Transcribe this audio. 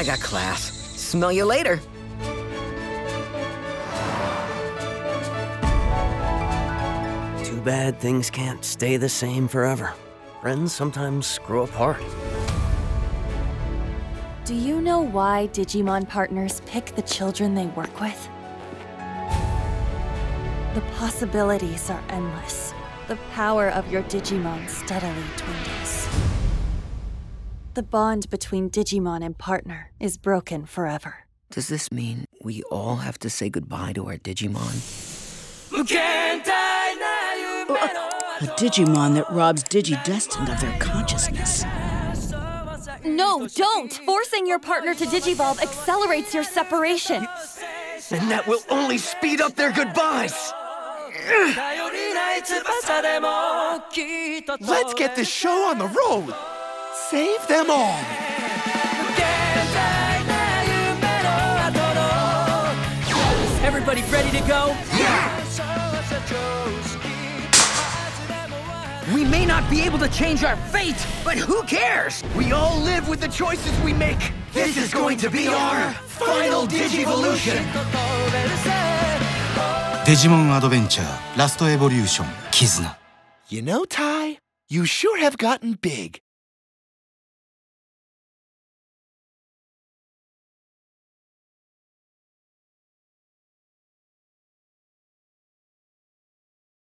I got class. Smell you later. Too bad things can't stay the same forever. Friends sometimes grow apart. Do you know why Digimon partners pick the children they work with? The possibilities are endless. The power of your Digimon steadily dwindles. The bond between Digimon and partner is broken forever. Does this mean we all have to say goodbye to our Digimon? A Digimon that robs Digidestined of their consciousness. No, don't! Forcing your partner to Digivolve accelerates your separation. And that will only speed up their goodbyes! Let's get this show on the road. Save them all! Everybody ready to go? Yeah! We may not be able to change our fate, but who cares? We all live with the choices we make. This, this is, is going, going to be our final Digivolution! Digimon Adventure Last Evolution Kizuna. You know, Tai, you sure have gotten big.